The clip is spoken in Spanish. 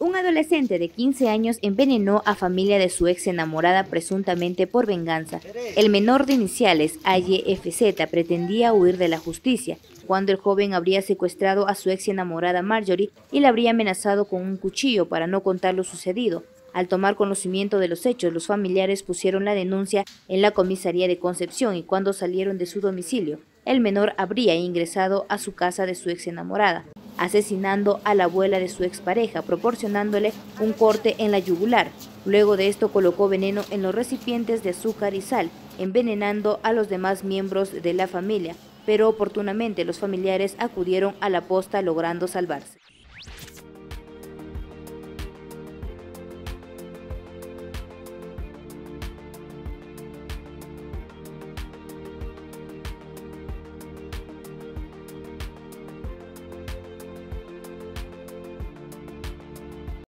Un adolescente de 15 años envenenó a familia de su ex enamorada presuntamente por venganza. El menor de iniciales, AYFZ, pretendía huir de la justicia, cuando el joven habría secuestrado a su ex enamorada Marjorie y la habría amenazado con un cuchillo para no contar lo sucedido. Al tomar conocimiento de los hechos, los familiares pusieron la denuncia en la comisaría de Concepción y cuando salieron de su domicilio, el menor habría ingresado a su casa de su ex enamorada asesinando a la abuela de su expareja, proporcionándole un corte en la yugular. Luego de esto colocó veneno en los recipientes de azúcar y sal, envenenando a los demás miembros de la familia, pero oportunamente los familiares acudieron a la posta logrando salvarse.